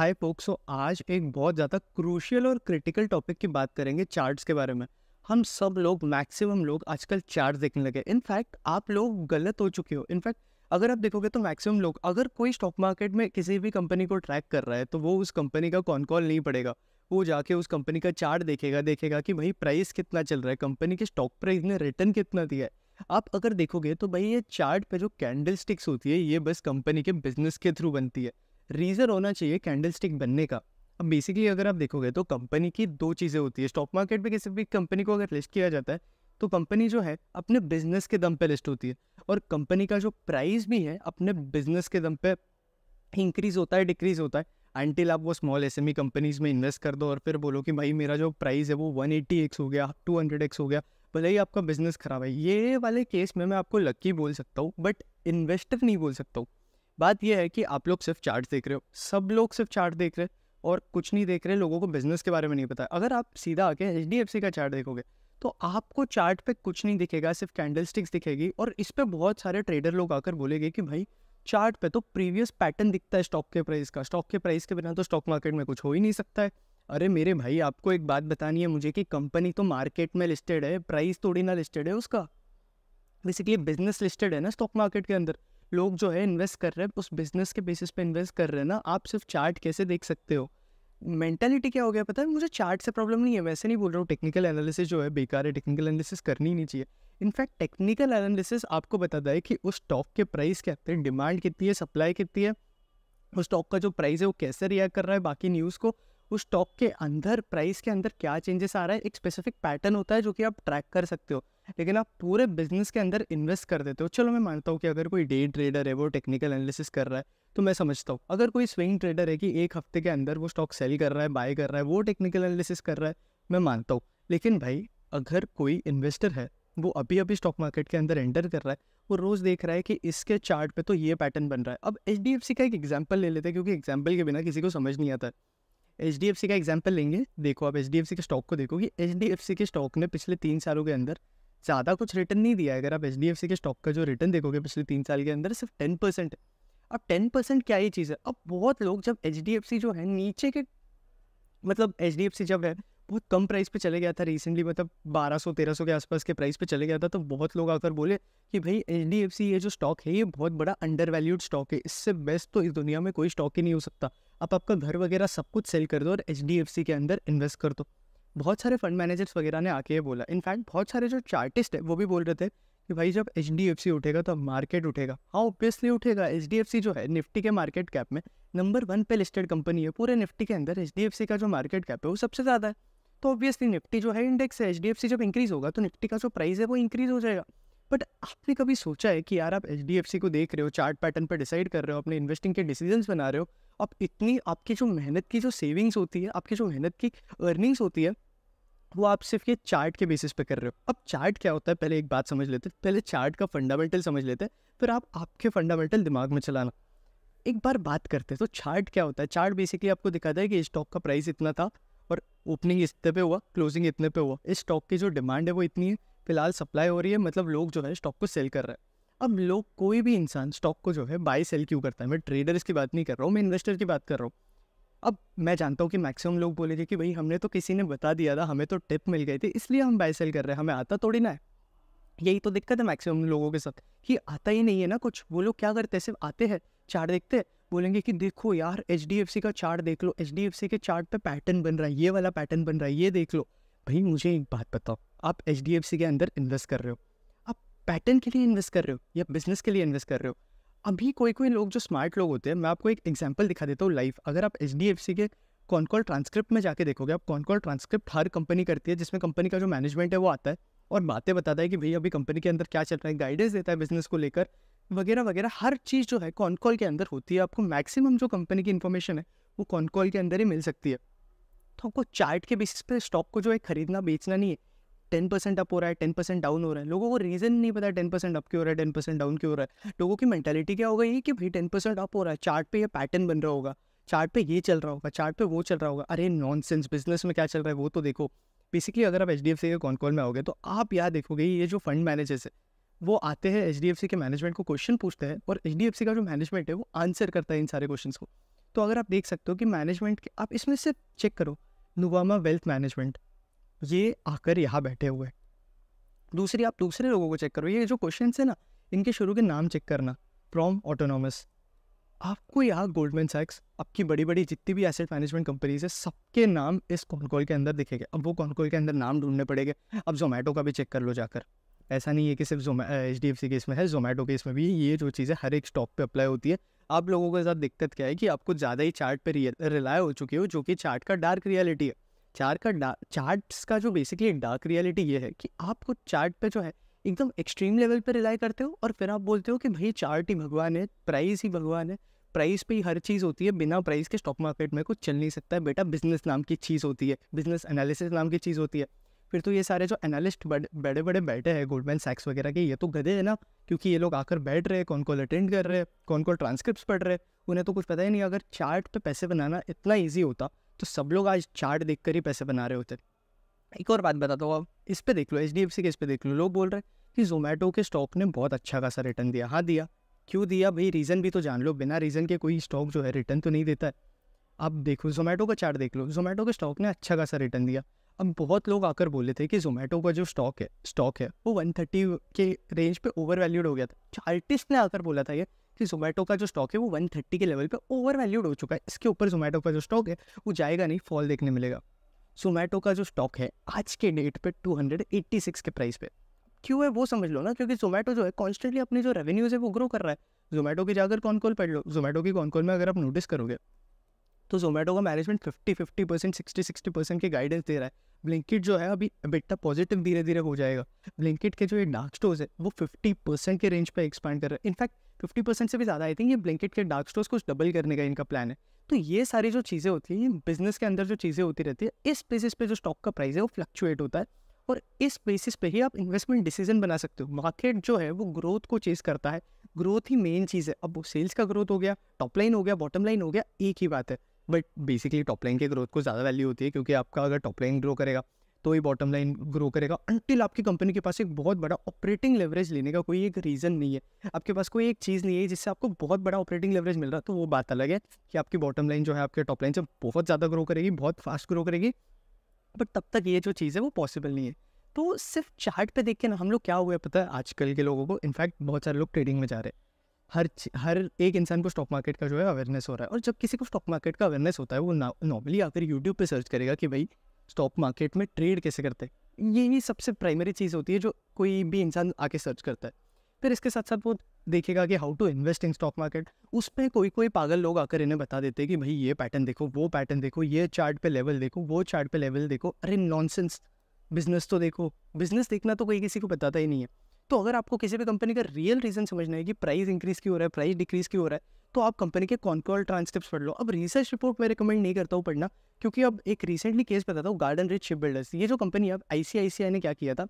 हाय focus सो आज एक बहुत ज़्यादा क्रूशियल और क्रिटिकल टॉपिक की बात करेंगे चार्ट्स के बारे में। हम सब लोग मैक्सिमम लोग आजकल चार्ट देखने लगे। इनफैक्ट आप लोग गलत हो चुके हो। इनफैक्ट अगर आप देखोगे तो मैक्सिमम लोग, अगर कोई स्टॉक मार्केट में किसी भी कंपनी को ट्रैक कर रहा है तो वो उस कंपनी का कॉन कॉल नहीं पड़ेगा। वो जाके उस कंपनी का चार्ट देखेगा देखेगा कि भाई प्राइस कितना चल रहा है कंपनी के स्टॉक प्राइस ने रिटर्न कितना दिया है। आप अगर देखोगे तो भाई ये चार्ट पे जो कैंडल स्टिक्स होती है, ये बस कंपनी के बिज़नेस के थ्रू बनती है। रीज़न होना चाहिए कैंडल स्टिक बनने का। अब बेसिकली अगर आप देखोगे तो कंपनी की दो चीज़ें होती है। स्टॉक मार्केट में किसी भी कंपनी को अगर लिस्ट किया जाता है तो कंपनी जो है अपने बिज़नेस के दम पे लिस्ट होती है। और कंपनी का जो प्राइस भी है, अपने बिज़नेस के दम पे इंक्रीज होता है डिक्रीज होता है एंटिल आप वो स्मॉल एस एम कंपनीज़ में इन्वेस्ट कर दो और फिर बोलो कि भाई मेरा जो प्राइस है वो वन एट्टी एक्स हो गया टू हंड्रेड एक्स हो गया, भले ही आपका बिज़नेस खराब है। ये वाले केस में मैं आपको लक्की बोल सकता हूँ बट इन्वेस्टर नहीं बोल सकता हूँ। बात यह है कि आप लोग सिर्फ़ चार्ट देख रहे हो, सब लोग सिर्फ़ चार्ट देख रहे हैं और कुछ नहीं देख रहे, लोगों को बिज़नेस के बारे में नहीं पता। अगर आप सीधा आके एच डी एफ़ सी का चार्ट देखोगे तो आपको चार्ट पे कुछ नहीं दिखेगा, सिर्फ़ कैंडल स्टिक्स दिखेगी और इस पे बहुत सारे ट्रेडर लोग आकर बोलेंगे कि भाई, चार्ट पे तो प्रीवियस पैटर्न दिखता है स्टॉक के प्राइस का। स्टॉक के प्राइस के बिना तो स्टॉक मार्केट में कुछ हो ही नहीं सकता है। अरे मेरे भाई, आपको एक बात बतानी है मुझे कि कंपनी तो मार्केट में लिस्टेड है प्राइस थोड़ी ना लिस्टेड है उसका। बेसिकली बिज़नेस लिस्टेड है ना स्टॉक मार्केट के अंदर। लोग जो है इन्वेस्ट कर रहे हैं, उस बिज़नेस के बेसिस पे इन्वेस्ट कर रहे हैं ना, आप सिर्फ़ चार्ट कैसे देख सकते हो? मेंटालिटी क्या हो गया पता है? मुझे चार्ट से प्रॉब्लम नहीं है, वैसे नहीं बोल रहा हूँ टेक्निकल एनालिसिस जो है बेकार है टेक्निकल एनालिसिस करनी नहीं चाहिए। इनफैक्ट टेक्निकल एनालिसिस आपको बताता है कि उस स्टॉक के प्राइस क्या है डिमांड कितनी है सप्लाई कितनी है, उस स्टॉक का जो प्राइस है वो कैसे रिएक्ट कर रहा है, बाकी न्यूज़ को उस स्टॉक के अंदर, प्राइस के अंदर क्या चेंजेस आ रहा है? एक स्पेसिफिक पैटर्न होता है जो कि आप ट्रैक कर सकते हो, लेकिन आप पूरे बिज़नेस के अंदर इन्वेस्ट कर देते हो। चलो मैं मानता हूँ कि अगर कोई डे ट्रेडर है, वो टेक्निकल एनालिसिस कर रहा है तो मैं समझता हूँ। अगर कोई स्विंग ट्रेडर है कि एक हफ़्ते के अंदर वो स्टॉक सेल कर रहा है बाय कर रहा है, वो टेक्निकल एनालिसिस कर रहा है, मैं मानता हूँ। लेकिन भाई, अगर कोई इन्वेस्टर है, वो अभी अभी स्टॉक मार्केट के अंदर एंटर कर रहा है, वो रोज़ देख रहा है कि इसके चार्ट पे तो ये पैटर्न बन रहा है। अब HDFC का एक एग्ज़ाम्पल ले लेते हैं, क्योंकि एग्ज़ाम्पल के बिना किसी को समझ नहीं आता। एच डी एफ़ सी का एग्ज़ाम्पल लेंगे। देखो, आप एच डी एफ़ सी के स्टॉक को देखो कि एचडीएफसी के स्टॉक ने पिछले तीन सालों के अंदर ज़्यादा कुछ रिटर्न नहीं दिया है। अगर आप एच डी एफ़ सी के स्टॉक का जो रिटर्न देखोगे पिछले तीन साल के अंदर, सिर्फ़ टेन परसेंट अब टेन परसेंट क्या ये चीज़ है? अब बहुत लोग जब एच डी एफ़ सी जो है नीचे के मतलब एच डी एफ़ सी जब है बहुत कम प्राइस पे चले गया था रिसेंटली मतलब 1200 1300 के आसपास के प्राइस पे चले गया था तो बहुत लोग आकर बोले कि भाई एच डी एफ़ सी ये जो स्टॉक है, ये बहुत बड़ा अंडर वैल्यूड स्टॉक है। इससे बेस्ट तो इस दुनिया में कोई स्टॉक ही नहीं हो सकता। आप आपका घर वगैरह सब कुछ सेल कर दो और एच डी एफ़ सी के अंदर इन्वेस्ट कर दो। बहुत सारे फंड मैनेजर्स वगैरह ने आके ये बोला। इनफैक्ट बहुत सारे जो चार्टिस्ट है, वो भी बोल रहे थे कि भाई, जब एच डी एफ़ सी उठेगा तो मार्केट उठेगा। हाँ ऑब्वियसली उठेगा। एच डी एफ़ सी जो है निफ्टी के मार्केट कैप में नंबर वन पे लिस्टेड कंपनी है। पूरे निफ्टी के अंदर एच डी एफ़ सी का जो मार्केट कैप है, वो सबसे ज़्यादा है। तो ऑब्वियसली निफ्टी जो है इंडेक्स है एच डी एफ़ सी जब इंक्रीज होगा तो निफ्टी का जो प्राइस है वो इंक्रीज हो जाएगा। बट आपने कभी सोचा है कि यार आप एच डी एफ़ सी को देख रहे हो चार्ट पैटर्न पर डिसाइड कर रहे हो, अपने इन्वेस्टिंग के डिसीज़न बना रहे हो आप इतनी आपकी जो मेहनत की जो सेविंग्स होती है, आपकी जो मेहनत की अर्निंग्स होती है, वो आप सिर्फ़ ये चार्ट के बेसिस पे कर रहे हो। अब चार्ट क्या होता है? पहले एक बात समझ लेते हैं। पहले चार्ट का फंडामेंटल समझ लेते हैं, फिर आप आपके फंडामेंटल दिमाग में चलाना। एक बार बात करते हैं तो चार्ट क्या होता है? चार्ट बेसिकली आपको दिखाता है कि स्टॉक का प्राइस इतना था और ओपनिंग इतने पे हुआ क्लोजिंग इतने पे हुआ। इस स्टॉक की जो डिमांड है वो इतनी है, फ़िलहाल सप्लाई हो रही है मतलब लोग जो है स्टॉक को सेल कर रहे हैं। अब लोग, कोई भी इंसान स्टॉक को जो है बाई सेल क्यों करता है? मैं ट्रेडर्स की बात नहीं कर रहा हूँ, मैं इन्वेस्टर की बात कर रहा हूँ। अब मैं जानता हूँ कि मैक्सिमम लोग बोलेंगे कि भाई, हमने तो किसी ने बता दिया था, हमें तो टिप मिल गई थी, इसलिए हम बाई सेल कर रहे हैं, हमें आता थोड़ी ना है। यही तो दिक्कत है मैक्सिमम लोगों के साथ, कि आता ही नहीं है ना कुछ। वो लोग क्या करते हैं? सिर्फ़ आते हैं चार्ट देखते हैं बोलेंगे कि देखो यार एच का चार्ट देख लो। एच के चार्ट पे पैटर्न बन रहा है, ये वाला पैटर्न बन रहा है, ये देख लो। भाई, मुझे एक बात बताओ, आप एच के अंदर इन्वेस्ट कर रहे हो? आप पैटर्न के लिए इन्वेस्ट कर रहे हो या बिज़नेस के लिए इन्वेस्ट कर रहे हो? अभी कोई कोई लोग, जो स्मार्ट लोग होते हैं, मैं आपको एक एग्ज़ाम्पल दिखा देता हूँ लाइव अगर आप HDFC के कॉन कॉल ट्रांसक्रिप्ट में जाके देखोगे, आप कॉन कॉल ट्रांसक्रिप्ट हर कंपनी करती है, जिसमें कंपनी का जो मैनेजमेंट है, वो आता है और बातें बताता है कि, भाई, अभी कंपनी के अंदर क्या चल रहा है? गाइडेंस देता है बिज़नेस को लेकर। वगैरह वगैरह, हर चीज़ जो है, कॉन कॉल के अंदर होती है। आपको मैक्सिमम जो कंपनी की इन्फॉर्मेशन है, वो कॉन कॉल के अंदर ही मिल सकती है। तो आपको चार्ट के बेसिस पे स्टॉक को जो है खरीदना, बेचना नहीं है। टेन परसेंट अप हो रहा है, टेन परसेंट डाउन हो रहा है। लोगों को रीज़न नहीं पता, टेन परसेंट अप क्यों हो रहा है, टेन परसेंट डाउन क्यों हो रहा है। लोगों की मैंटेलिटी क्या होगा ये कि भाई टेन परसेंट अप हो रहा है, चार्ट पे ये पैटर्न बन रहा होगा। चार्ट पे ये चल रहा होगा, चार्ट पे वो चल रहा होगा। अरे नॉन बिज़नेस में क्या चल रहा है, वो तो देखो। बेसिकली अगर आप एच डी एफ़ सी के कॉन कॉल में आओगे तो आप याद देखोगे ये जो फंड मैनेजर्स है वो आते हैं एच डी एफ़ सी के मैनेजमेंट को क्वेश्चन पूछते हैं और एच डी एफ़ सी का जो मैनेजमेंट है वो आंसर करता है इन सारे क्वेश्चन को। तो अगर आप देख सकते हो कि मैनेजमेंट के, आप इसमें से चेक करो नुवामा वेल्थ मैनेजमेंट ये आकर यहाँ बैठे हुए हैं। दूसरी, आप दूसरे लोगों को चेक करो। ये जो क्वेश्चन है ना, इनके शुरू के नाम चेक करना। फ्रॉम ऑटोनॉमस आपको यहाँ गोल्डमैन सैक्स आपकी बड़ी बड़ी जितनी भी एसेट मैनेजमेंट कंपनीज़ है, सबके नाम इस कॉनकॉल के अंदर दिखेंगे। अब वो कॉनकॉल के अंदर नाम ढूँढने पड़ेंगे। अब जोमेटो का भी चेक कर लो जाकर। ऐसा नहीं है कि सिर्फ़ एच डी एफ़ सी के इसमें है जोमेटो के इसमें भी ये जो चीज़ें हर एक स्टॉक पे अप्लाई होती है। आप लोगों के साथ दिक्कत क्या है कि आपको ज़्यादा ही चार्ट पे रिलाय हो चुकी हो, जो कि चार्ट का डार्क रियलिटी है। चार्ट का चार्ट्स का जो बेसिकली डार्क रियलिटी ये है कि आपको चार्ट पे जो है, एकदम एक्सट्रीम लेवल पे रिलाई करते हो और फिर आप बोलते हो कि भाई चार्ट ही भगवान है प्राइस ही भगवान है। प्राइस पे ही हर चीज़ होती है, बिना प्राइस के स्टॉक मार्केट में कुछ चल नहीं सकता है। बेटा बिज़नेस नाम की चीज़ होती है बिज़नेस एनालिसिस नाम की चीज़ होती है। फिर तो ये सारे जो एनालिस्ट बड़े बड़े बड़े बैठे हैं गोल्डमैन सैक्स वगैरह के, ये तो गधे हैं ना, क्योंकि ये लोग आकर बैठ रहे हैं, कौन कौन अटेंड कर रहे हैं, कौन कौन ट्रांसक्रिप्ट पढ़ रहे हैं। उन्हें तो कुछ पता ही नहीं, अगर चार्ट पे पैसे बनाना इतना ईजी होता तो सब लोग आज चार्ट देख कर ही पैसे बना रहे होते। एक और बात बताता हूँ अब इस पर देख लो एच डी एफ़ सी के इस पर देख लो, लोग बोल रहे हैं कि जोमेटो के स्टॉक ने बहुत अच्छा खासा रिटर्न दिया। हाँ दिया। क्यों दिया? भाई रीज़न भी तो जान लो, बिना रीज़न के कोई स्टॉक जो है रिटर्न तो नहीं देता है। अब देखो जोमेटो का चार्ट देख लो जोमेटो के स्टॉक ने अच्छा खासा रिटर्न दिया। अब बहुत लोग आकर बोले थे कि जोमेटो का जो स्टॉक है स्टॉक है, वो 130 के रेंज पे ओवर वैल्यूड हो गया था। चार्टिस्ट ने आकर बोला था ये कि जोमेटो का जो स्टॉक है, वो 130 के लेवल पे ओवर वैल्यूड हो चुका है। इसके ऊपर जोमेटो का जो स्टॉक है, वो जाएगा नहीं फॉल देखने मिलेगा। जोमेटो का जो स्टॉक है, आज के डेट पे 286 के प्राइस पे। क्यों है वो समझ लो ना, क्योंकि जोमेटो जो है कॉन्स्टेंटली अपनी जो रेवेन्यूज है, वो ग्रो कर रहा है। जोमेटो की जाकर कौन कॉल पढ़ लो? जोमेटो की कौन कॉल में अगर आप नोटिस करोगे तो जोमेटो का management fifty fifty percent sixty sixty percent की गाइडेंस दे रहा है। ब्लिंकिट जो है अभी बेटा पॉजिटिव धीरे धीरे हो जाएगा। ब्लिंकिट के जो ये डार्क स्टोर्स है, वो फिफ्टी परसेंट के रेंज पे एक्सपांड कर रहे हैं। इनफैक्ट फिफ्टी परसेंट से भी ज़्यादा आई थिंक ये ब्लिंकिट के डार्क स्टोर्स कुछ डबल करने का इनका प्लान है। तो ये सारी जो चीज़ें होती हैं बिज़नेस के अंदर जो चीज़ें होती रहती है, इस बेसिस पे जो स्टॉक का प्राइस है, वो फ्लक्चुएट होता है। और इस बेसिस पे ही आप इन्वेस्टमेंट डिसीज़न बना सकते हो। मार्केट जो है, वो ग्रोथ को चेस करता है। ग्रोथ ही मेन चीज़ है। अब वो सेल्स का ग्रोथ हो गया टॉप लाइन हो गया बॉटम लाइन हो गया, एक ही बात है। बट बेसिकली टॉप लाइन के ग्रोथ को ज़्यादा वैल्यू होती है क्योंकि आपका अगर टॉप लाइन ग्रो करेगा तो ही बॉटम लाइन ग्रो करेगा अनटिल आपकी कंपनी के पास एक बहुत बड़ा ऑपरेटिंग लेवरेज लेने का कोई एक रीज़न नहीं है। आपके पास कोई एक चीज़ नहीं है जिससे आपको बहुत बड़ा ऑपरेटिंग लेवरेज मिल रहा है तो वो बात अलग है कि आपकी बॉटम लाइन जो है आपके टॉप लाइन से बहुत ज़्यादा ग्रो करेगी, बहुत फास्ट ग्रो करेगी बट तब तक ये जो चीज़ है वो पॉसिबल नहीं है। तो सिर्फ़ चार्ट पे देख के ना, हम लोग क्या हुए पता है आजकल के लोगों को? इनफैक्ट बहुत सारे लोग ट्रेडिंग में जा रहे हैं। हर हर एक इंसान को स्टॉक मार्केट का जो है अवेयरनेस हो रहा है। और जब किसी को स्टॉक मार्केट का अवेयरनेस होता है, वो नॉर्मली आकर यूट्यूब पे सर्च करेगा कि भाई स्टॉक मार्केट में ट्रेड कैसे करते हैं? यही सबसे प्राइमरी चीज़ होती है जो कोई भी इंसान आके सर्च करता है। फिर इसके साथ साथ वो देखेगा कि how to invest in stock market उस पर कोई कोई पागल लोग आकर इन्हें बता देते हैं कि भाई, ये पैटर्न देखो, वो पैटर्न देखो, ये चार्ट पे लेवल देखो, वो चार्ट पे लेवल देखो। अरे नॉनसेंस बिज़नेस तो देखो। बिज़नेस देखना तो कोई किसी को बताता ही नहीं है। तो अगर आपको किसी भी कंपनी का रियल रीज़न समझना है कि प्राइस इंक्रीज़ क्यों हो रहा है प्राइस डिक्रीज़ क्यों हो रहा है तो आप कंपनी के कॉन्कॉल ट्रांसक्रिप्ट पढ़ लो। अब रिसर्च रिपोर्ट मैं रिकमेंड नहीं करता हूँ पढ़ना, क्योंकि अब एक रिसेंटली केस बताता हूँ गार्डन रिच शिप बिल्डर्स ये जो कंपनी अब आई ने क्या किया था?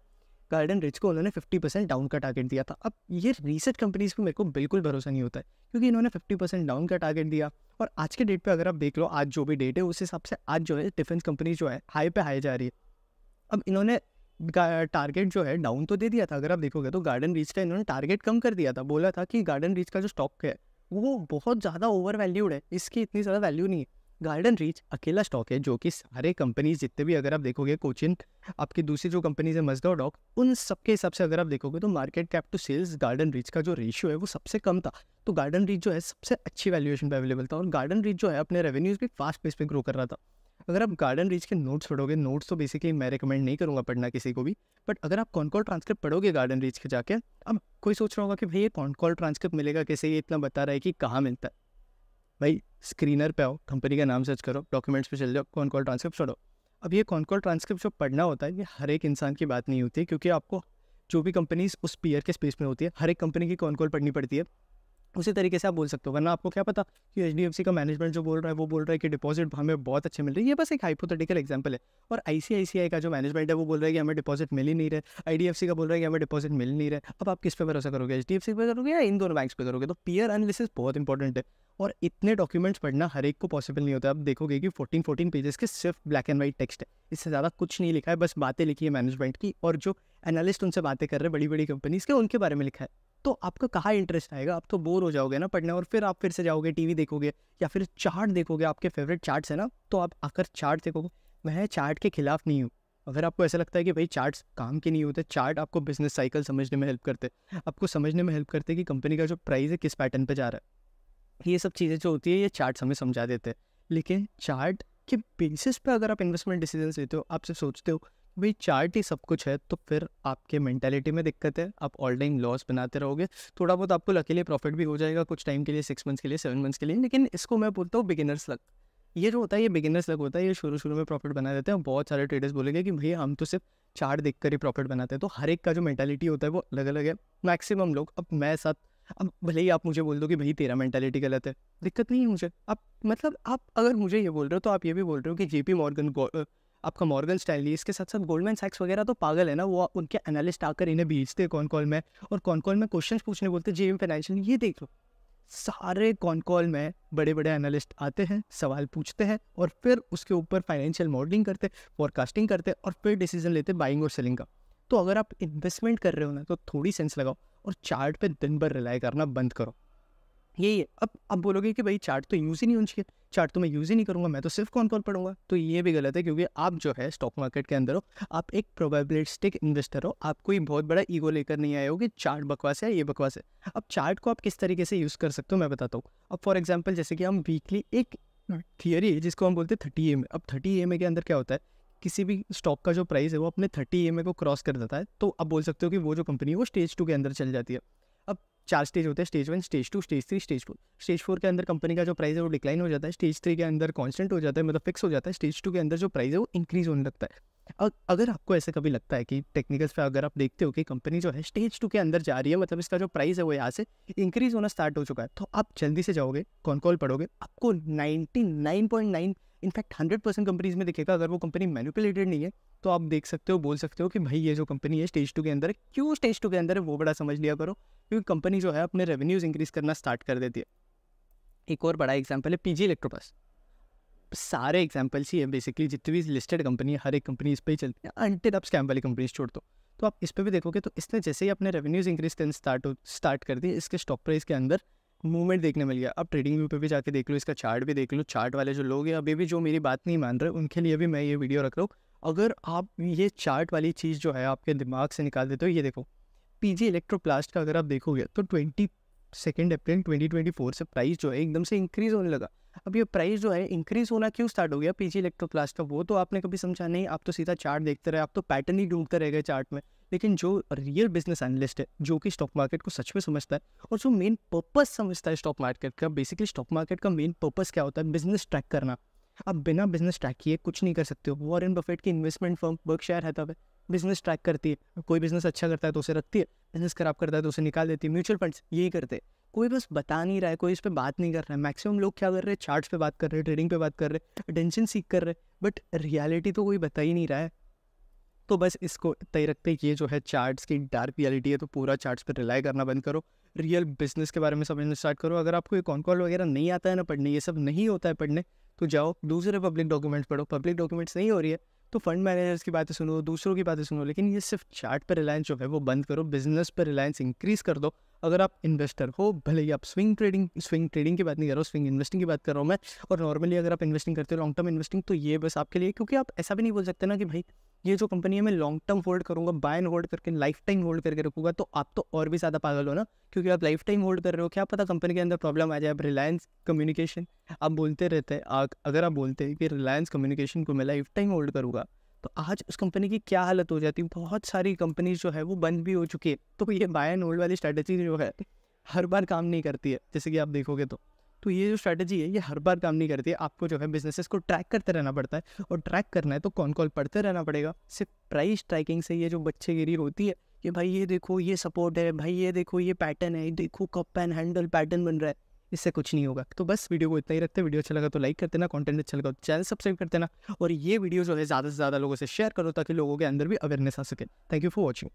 गार्डन रिच को उन्होंने फिफ्टी परसेंट डाउन का टारगेट दिया था। अब ये रिसर्च कंपनीज़ पर मेरे को बिल्कुल भरोसा नहीं होता है, क्योंकि इन्होंने फिफ्टी परसेंट डाउन का टारगेट दिया। और आज के डेट पे अगर आप देख लो, आज जो भी डेट है, उस हिसाब से आज जो है डिफेंस कंपनी जो है हाई पे हाई जा रही है। अब इन्होंने टारगेट जो है डाउन तो दे दिया था, अगर आप देखोगे तो गार्डन रीच का इन्होंने टारगेट कम कर दिया था। बोला था कि गार्डन रीच का जो स्टॉक है, वो बहुत ज़्यादा ओवर वैल्यूड है, इसकी इतनी ज़्यादा वैल्यू नहीं है। गार्डन रीच अकेला स्टॉक है, जो कि सारे कंपनीज़ जितने भी अगर आप देखोगे कोचिन आपकी दूसरी जो कंपनीज़ है मजदा डॉक उन सबके हिसाब से अगर आप देखोगे तो market cap to sales Garden Reach का जो रेशियो है, वो सबसे कम था। तो गार्डन रीच जो है, सबसे अच्छी वैल्यूएशन पे अवेलेबल था और गार्डन रीच जो है, अपने रेवेन्यूज भी फास्ट पेस पे ग्रो कर रहा था। अगर आप गार्डन रीच के नोट्स पढ़ोगे नोट्स तो बेसिकली मैं रिकमेंड नहीं करूँगा पढ़ना किसी को भी बट अगर आप कौन कॉल ट्रांसक्रिप्ट पढ़ोगे गार्डन रीच के जाके, अब कोई सोच रहा होगा कि भाई ये कौन कॉल ट्रांसक्रिप्ट मिलेगा कैसे? ये इतना बता रहा है कि कहाँ मिलता है। भाई स्क्रीनर पे आओ कंपनी का नाम सर्च करो डॉक्यूमेंट्स पे चल जाओ कौन कॉल ट्रांसक्रिप्ट पढ़ो अब ये कौन कॉल ट्रांसक्रिप्ट जो पढ़ना होता है, ये हर एक इंसान की बात नहीं होती, क्योंकि आपको जो भी कंपनीज़ उस पीयर के स्पेस में होती है, हर एक कंपनी की कौन कॉल पढ़नी पड़ती है। उसी तरीके से आप बोल सकते हो। वरना आपको क्या पता कि एच डी एफ़ सी का मैनेजमेंट जो बोल रहा है, वो बोल रहा है कि डिपॉजिट हमें बहुत अच्छे मिल रहे हैं। ये बस एक हाइपोथेटिकल एग्ज़ाम्पल है। और आई सी आई सी का जो मैनेजमेंट है, वो बोल रहा है कि हमें डिपॉजिट मिल ही नहीं रहे आई का बोल रहा है कि हमें डिपॉजिट मिल नहीं रहे अब आप किस पे भरोसा करोगे? एच पे करोगे या इन दोनों बैंक्स पे करोगे? तो पीयर एनालिसिस बहुत इंपॉर्टेंट है। और इतने डॉक्यूमेंट्स पढ़ना हर एक को पॉसिबल नहीं होता आप देखोगे कि फोर्टीन फोर्टीन पेजेस के सिर्फ़ ब्लैक एंड वाइट टेक्स्ट है। इससे ज़्यादा कुछ नहीं लिखा है, बस बातें लिखी है मैनेजमेंट की। और जो एनालिस्ट उनसे बातें कर रहे हैं बड़ी बड़ी कंपनीज़ के, उनके बारे में लिखा है। तो आपका कहाँ इंटरेस्ट आएगा? आप तो बोर हो जाओगे ना पढ़ने और फिर आप फिर से जाओगे टीवी देखोगे या फिर चार्ट देखोगे, आपके फेवरेट चार्ट्स है ना तो आप आकर चार्ट देखोगे। मैं चार्ट के खिलाफ नहीं हूँ। अगर आपको ऐसा लगता है कि भाई चार्ट्स काम के नहीं होते चार्ट आपको बिज़नेस साइकिल समझने में हेल्प करते, आपको समझने में हेल्प करते कि कंपनी का जो प्राइस है किस पैटर्न पर जा रहा है। ये सब चीज़ें जो होती है, ये चार्ट हमें समझा देते हैं। लेकिन चार्ट के बेसिस पे अगर आप इन्वेस्टमेंट डिसीज़न लेते हो, आप सिर्फ़ सोचते हो भाई चार्ट ही सब कुछ है तो फिर आपके मेंटेलिटी में दिक्कत है। आप ऑल टाइम लॉस बनाते रहोगे। थोड़ा बहुत आपको लकीली प्रॉफिट भी हो जाएगा कुछ टाइम के लिए सिक्स मंथ्स के लिए सेवन मंथ्स के लिए। लेकिन इसको मैं बोलता हूँ बिगिनर्स लग ये जो होता है, ये बिगिनर्स लग होता है। ये शुरू शुरू में प्रॉफिट बना देते हैं। बहुत सारे ट्रेडर्स बोलेंगे कि भैया, हम तो सिर्फ़ चार्ट देख कर ही प्रॉफिट बनाते हैं। तो हर एक का जो मेंटालिटी होता है, वो अलग अलग है। मैक्सिमम लोग, अब मैं साथ, अब भले ही आप मुझे बोल दो कि भाई, तेरा मेंटालिटी गलत है। दिक्कत नहीं है मुझे। आप मतलब आप अगर मुझे ये बोल रहे हो तो आप ये भी बोल रहे हो कि जेपी मॉर्गन आपका मॉर्गन स्टाइल इसके साथ साथ गोल्डमैन सैक्स वगैरह तो पागल है ना, वो उनके एनालिस्ट आकर इन्हें भेजते कौन कॉल में और कॉन कॉल में क्वेश्चन पूछने बोलते जे फाइनेंशियल ये देख लो। सारे कॉन कॉल में बड़े बड़े एनालिस्ट आते हैं, सवाल पूछते हैं और फिर उसके ऊपर फाइनेंशियल मॉडलिंग करते फॉरकास्टिंग करते और फिर डिसीज़न लेते बाइंग और सेलिंग का। तो अगर आप इन्वेस्टमेंट कर रहे हो ना तो थोड़ी सेंस लगाओ और चार्ट पे दिन भर रिलाई करना बंद करो। यही है अब अब बोलोगे कि भाई चार्ट तो यूज़ ही नहीं होना चाहिए। चार्ट तो मैं यूज़ ही नहीं करूँगा, मैं तो सिर्फ़ कौन कॉल पढ़ूँगा। तो ये भी गलत है क्योंकि आप जो है स्टॉक मार्केट के अंदर हो, आप एक प्रोबेबिलिस्टिक इन्वेस्टर हो, आप कोई बहुत बड़ा ईगो लेकर नहीं आए हो कि चार्ट बकवास है ये बकवास है। अब चार्ट को आप किस तरीके से यूज़ कर सकते हो मैं बताता हूँ। अब फॉर एग्ज़ाम्पल जैसे कि हम वीकली एक थियरी है, जिसको हम बोलते हैं थर्टी एम अब थर्टी एम के अंदर क्या होता है? किसी भी स्टॉक का जो प्राइस है, वो अपने थर्टी एम को क्रॉस कर देता है। तो आप बोल सकते हो कि वो जो कंपनी है, वो स्टेज टू के अंदर चल जाती है। चार स्टेज होते हैं stage one stage two stage three stage four stage four के अंदर कंपनी का जो प्राइस है वो डिक्लाइन हो जाता है स्टेज थ्री के अंदर कॉन्स्टेंट हो जाता है मतलब फिक्स हो जाता है स्टेज टू के अंदर जो प्राइस है वो इंक्रीज होने लगता है. अगर आपको ऐसे कभी लगता है कि टेक्निकल्स पे अगर आप देखते हो कि कंपनी जो है स्टेज टू के अंदर जा रही है मतलब इसका जो प्राइस है वो यहाँ से इंक्रीज होना स्टार्ट हो चुका है तो आप जल्दी से जाओगे कौन कॉल पढ़ोगे? आपको ninety nine point nine in fact hundred percent companies में दिखेगा, अगर वो कंपनी मैनिपुलेटेड नहीं है तो आप देख सकते हो, बोल सकते हो कि भाई ये जो कंपनी है स्टेज टू के अंदर क्यों स्टेज टू के अंदर है, वो बड़ा समझ लिया करो, क्योंकि कंपनी जो है, अपने रेवेन्यूज इंक्रीज करना स्टार्ट कर देती है। एक और बड़ा एग्ज़ाम्पल है पीजी इलेक्ट्रोपास सारे एग्जाम्पल्स ही है बेसिकली जितनी भी लिस्टेड कंपनी है, हर एक कंपनी इस पर ही चलती है अंटिल आप स्कैम वाली कंपनीज़ छोड़ दो। तो आप इस पर भी देखोगे तो इसने जैसे ही अपने रेवेन्यूज इंक्रीज करना स्टार्ट स्टार्ट कर दिए, इसके स्टॉक प्राइस के अंदर मूवमेंट देखने मिल गया। अब ट्रेडिंग व्यू पे भी जाके देख लो, इसका चार्ट भी देख लो, चार्ट वाले जो लोग हैं, अभी भी जो मेरी बात नहीं मान रहे, उनके लिए भी मैं ये वीडियो रख रहा हूँ। अगर आप ये चार्ट वाली चीज़ जो है आपके दिमाग से निकाल देते हो, ये देखो, पीजी इलेक्ट्रोप्लास्ट का अगर आप देखोगे तो twenty second April twenty twenty four से प्राइस जो है एकदम से इंक्रीज होने लगा। अब ये प्राइस जो है इंक्रीज होना क्यों स्टार्ट हो गया पीजी इलेक्ट्रोप्लास्ट का? वो तो आपने कभी समझा नहीं, आप तो सीधा चार्ट देखते रहे, आप तो पैटर्न ही ढूंढते रह गए चार्ट में। लेकिन जो रियल बिज़नेस एनालिस्ट है, जो कि स्टॉक मार्केट को सच में समझता है और जो मेन पर्पज समझता है स्टॉक मार्केट का बेसिकली स्टॉक मार्केट का मेन पर्पज क्या होता है? बिज़नेस ट्रैक करना। आप बिना बिज़नेस ट्रैक किए कुछ नहीं कर सकते हो। वॉरेन बफेट की इन्वेस्टमेंट फर्म वर्क शेयर है। तब बिज़नेस ट्रैक करती है। कोई बिज़नेस अच्छा करता है तो उसे रखती है। बिज़नेस खराब करता है तो उसे निकाल देती है। म्यूचुअल फंड्स यही करते हैं। कोई बस बता नहीं रहा है, कोई इस पर बात नहीं कर रहा है। मैक्सिमम लोग क्या कर रहे हैं? चार्ट्स पे बात कर रहे हैं ट्रेडिंग पे बात कर रहे हैं अटेंशन सीख कर रहे हैं। बट रियलिटी तो कोई बता ही नहीं रहा है। तो बस इसको तय रखते ये जो है चार्ट्स की डार्क रियलिटी है तो पूरा चार्ट्स पर रिलाई करना बंद करो। रियल बिज़नेस के बारे में समझना स्टार्ट करो। अगर आपको ये कॉन कॉल वगैरह नहीं आता है ना पढ़ने, ये सब नहीं होता है पढ़ने तो जाओ, दूसरे पब्लिक डॉक्यूमेंट्स पढ़ो। पब्लिक डॉक्यूमेंट्स नहीं हो रही है तो फंड मैनेजर्स की बातें सुनो, दूसरों की बातें सुनो, लेकिन ये सिर्फ़ चार्ट पर रिलायंस जो है वो बंद करो, बिज़नेस पर रिलायंस इंक्रीज कर दो। अगर आप इन्वेस्टर हो, भले ही आप स्विंग ट्रेडिंग स्विंग ट्रेडिंग की बात नहीं कर रहा हूँ, स्विंग इन्वेस्टिंग की बात कर रहा हूँ मैं, और नॉर्मली अगर आप इन्वेस्टिंग करते हो, लॉन्ग टर्म इन्वेस्टिंग तो ये बस आपके लिए, क्योंकि आप ऐसा भी नहीं बोल सकते ना कि भाई, ये जो कंपनी है, मैं लॉन्ग टर्म होल्ड करूँगा बाय एंड होल्ड करके लाइफ टाइम होल्ड करके रखूँगा तो आप तो और भी ज़्यादा पागल हो ना? क्योंकि आप लाइफ टाइम होल्ड कर रहे हो, क्या पता कंपनी के अंदर प्रॉब्लम आ जाए, आप रिलायंस कम्युनिकेशन आप बोलते रहते हैं अगर आप बोलते हैं कि रिलायंस कम्युनिकेशन को मैं लाइफ टाइम होल्ड करूँगा तो आज उस कंपनी की क्या हालत हो जाती है? बहुत सारी कंपनीज़ जो है वो बंद भी हो चुकी है। तो ये बाय एंड होल्ड वाली स्ट्रैटेजी जो है, हर बार काम नहीं करती है, जैसे कि आप देखोगे तो। तो ये जो स्ट्रैटेजी है, ये हर बार काम नहीं करती है। आपको जो है बिजनेसेस को ट्रैक करते रहना पड़ता है। और ट्रैक करना है तो कौन कॉल पढ़ते रहना पड़ेगा? सिर्फ़ प्राइस ट्रैकिंग से ये जो बच्चे गिरी होती है, कि भाई ये देखो, ये सपोर्ट है, भाई ये देखो, ये पैटर्न है देखो कप एंड हैंडल पैटर्न बन रहा है। इससे कुछ नहीं होगा। तो बस वीडियो को इतना ही रखते हैं। वीडियो अच्छा लगा तो लाइक कर देना कॉन्टेंट अच्छा लगा तो चैनल सब्सक्राइब कर देना और ये वीडियो जो है ज़्यादा से ज़्यादा लोगों से शेयर करो ताकि लोगों के अंदर भी अवेयरनेस आ सके। Thank you for watching